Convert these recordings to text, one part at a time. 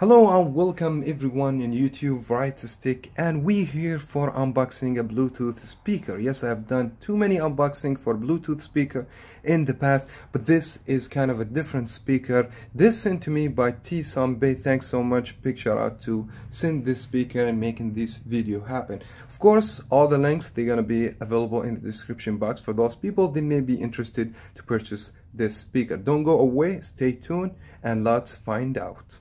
Hello and welcome everyone in YouTube Varieties Teck and we here for unboxing a Bluetooth speaker. Yes, I have done too many unboxing for Bluetooth speaker in the past, but this is kind of a different speaker. This sent to me by T Bay. Thanks so much. Shout out to send this speaker and making this video happen. Of course, all the links they're gonna be available in the description box for those people that may be interested to purchase this speaker. Don't go away, stay tuned and let's find out.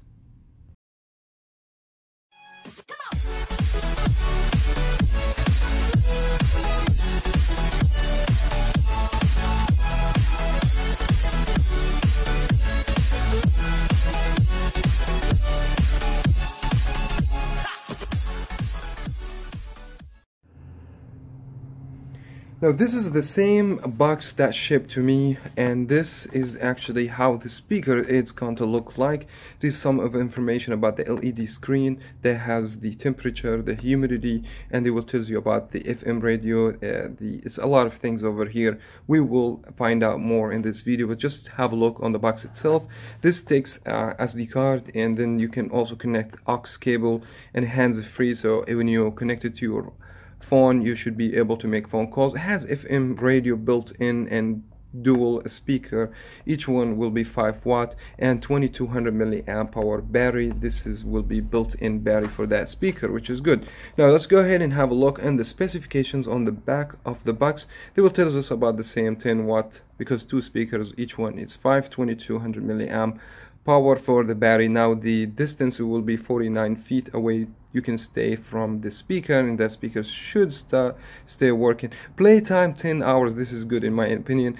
Now this is the same box that shipped to me and this is actually how the speaker is going to look like. This is some of information about the LED screen that has the temperature, the humidity and it will tell you about the FM radio. Uh, the, it's a lot of things over here. We will find out more in this video but just have a look on the box itself. This takes uh, SD card and then you can also connect aux cable and hands free so when you connect it to your phone you should be able to make phone calls. It has fm radio built in and dual speaker? Each one will be 5 watt and 2200 milliamp hour battery. This is will be built-in battery for that speaker which is good. Now let's go ahead and have a look and the specifications on the back of the box. They will tell us about the same 10 watt because two speakers each one is 5 2200 milliamp power for the battery. Now the distance will be 49 feet away. You can stay from the speaker and that speaker should start stay working. Playtime 10 hours. This is good in my opinion.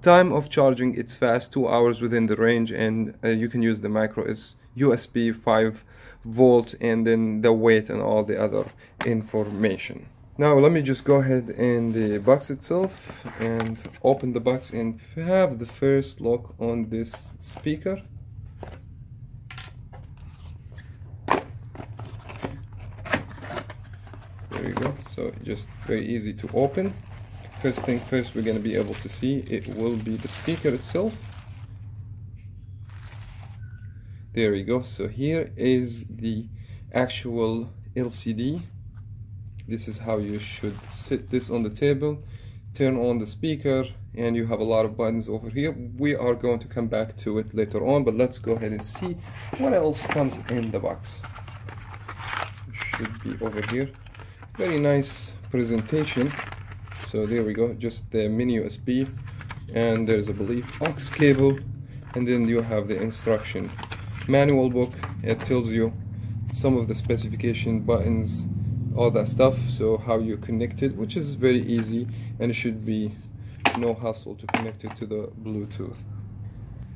Time of charging it's fast. Two hours within the range and uh, you can use the micro. It's usb 5 volt and then the weight and all the other information. Now let me just go ahead in the box itself and open the box and have the first look on this speaker there you go so just very easy to open. First thing first we're going to be able to see it will be the speaker itself. There we go. So here is the actual LCD this is how you should sit this on the table. Turn on the speaker and you have a lot of buttons over here. We are going to come back to it later on but let's go ahead and see what else comes in the box. Should be over here very nice presentation. So there we go just the mini USB and there's a belief aux cable and then you have the instruction manual book. It tells you some of the specification buttons all that stuff so how you connect it which is very easy and it should be no hassle to connect it to the Bluetooth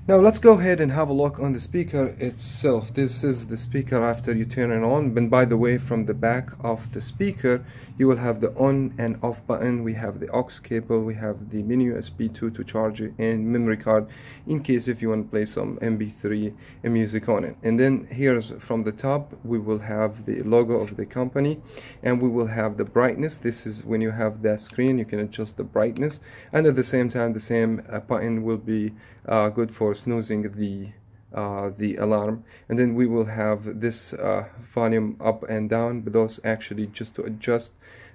now let's go ahead and have a look on the speaker itself. This is the speaker after you turn it on. And by the way, from the back of the speaker, you will have the on and off button. We have the aux cable, we have the mini USB 2 to charge it, and memory card in case if you want to play some MP3 and music on it. And then here's from the top, we will have the logo of the company and we will have the brightness. This is when you have that screen, you can adjust the brightness. And at the same time, the same uh, button will be uh, good for snoozing the uh, the alarm. And then we will have this uh, volume up and down but those actually just to adjust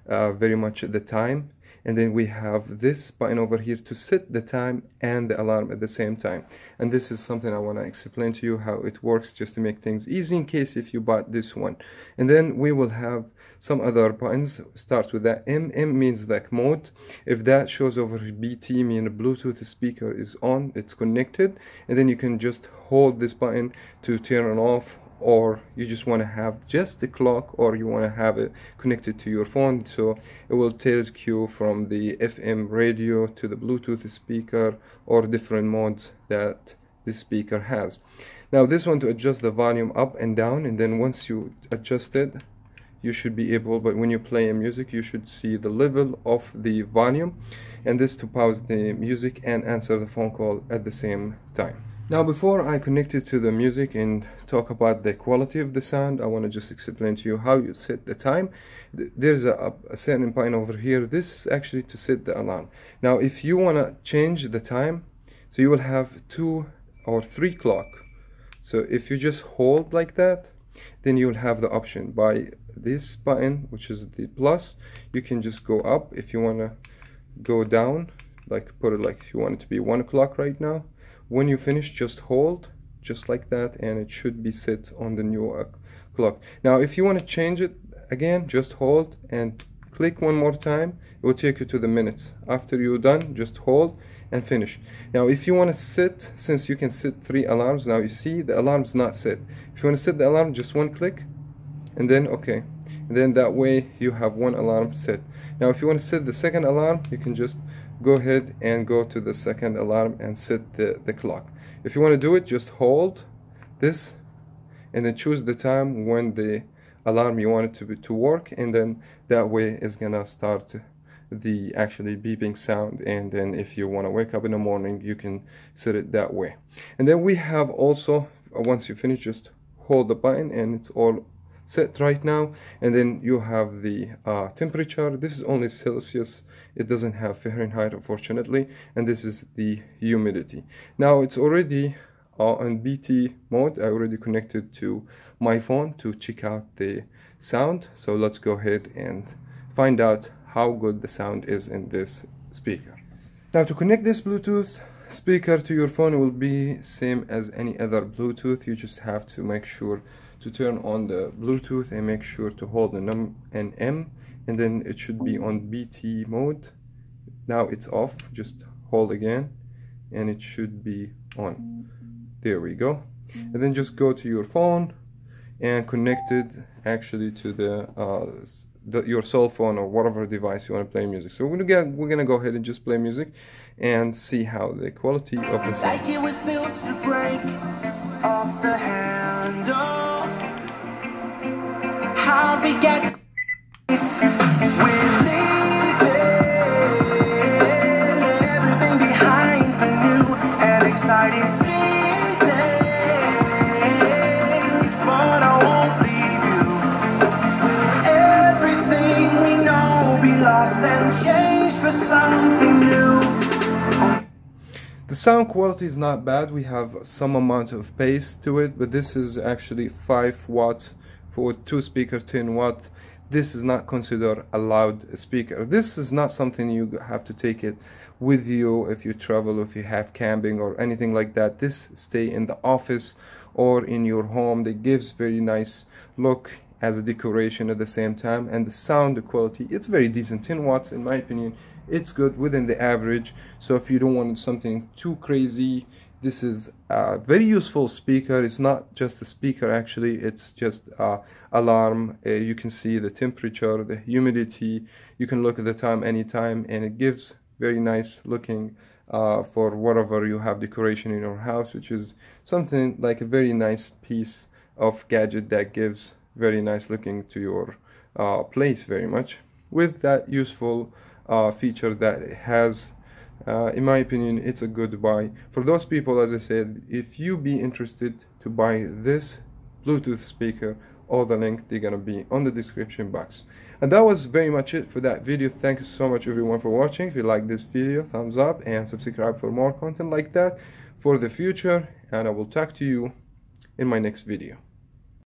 uh, very much the time and then we have this button over here to set the time and the alarm at the same time. And this is something I want to explain to you how it works just to make things easy in case if you bought this one. And then we will have some other buttons. Starts with that M. M means like mode. If that shows over BT mean Bluetooth speaker is on it's connected. And then you can just hold this button to turn it off or you just want to have just the clock or you want to have it connected to your phone. So it will take you from the FM radio to the Bluetooth speaker or different modes that the speaker has. Now this one to adjust the volume up and down and then once you adjust it you should be able but when you play a music you should see the level of the volume and this to pause the music and answer the phone call at the same time now before I connect it to the music and talk about the quality of the sound, I want to just explain to you how you set the time. There's a, a certain point over here. This is actually to set the alarm. Now if you want to change the time, so you will have two or three clock so if you just hold like that then you'll have the option by this button which is the plus you can just go up if you want to go down like put it like if you want it to be one o'clock right now when you finish just hold just like that and it should be set on the new uh, clock. Now if you want to change it again just hold and click one more time. It will take you to the minutes. After you're done just hold and finish. Now if you want to set since you can set three alarms now you see the alarm's not set. If you want to set the alarm just one click and then okay. And then that way you have one alarm set. Now if you want to set the second alarm you can just go ahead and go to the second alarm and set the, the clock. If you want to do it just hold this and then choose the time when the alarm you want it to be to work and then that way it's gonna start the actually beeping sound and then if you want to wake up in the morning you can set it that way. And then we have also once you finish just hold the button and it's all set right now and then you have the uh, temperature. This is only Celsius. It doesn't have Fahrenheit unfortunately and this is the humidity. Now it's already uh, on BT mode. I already connected to my phone to check out the sound. So let's go ahead and find out how good the sound is in this speaker. Now to connect this Bluetooth speaker to your phone it will be same as any other Bluetooth. You just have to make sure to turn on the Bluetooth and make sure to hold an M, an M and then it should be on BT mode. Now it's off just hold again and it should be on. There we go. And then just go to your phone and connect it actually to the, uh, the your cell phone or whatever device you want to play music. So we're gonna get, we're gonna go ahead and just play music and see how the quality of the sound how we get everything behind new and exciting but I won't leave you. Everything we know will be lost and changed for something new? The sound quality is not bad, we have some amount of bass to it, but this is actually 5 watt for two speakers 10 watt. This is not considered a loud speaker. This is not something you have to take it with you if you travel, if you have camping or anything like that. This stay in the office or in your home. That gives very nice look as a decoration at the same time and the sound quality it's very decent 10 watts in my opinion it's good within the average so if you don't want something too crazy this is a very useful speaker. It's not just a speaker actually. It's just alarm. Uh, you can see the temperature the humidity. You can look at the time anytime and it gives very nice looking uh, for whatever you have decoration in your house which is something like a very nice piece of gadget that gives very nice looking to your uh, place very much. With that useful uh, feature that it has uh, in my opinion it's a good buy. For those people as I said if you be interested to buy this Bluetooth speaker all the link they're gonna be on the description box. And that was very much it for that video. Thank you so much everyone for watching. If you like this video thumbs up and subscribe for more content like that for the future and I will talk to you in my next video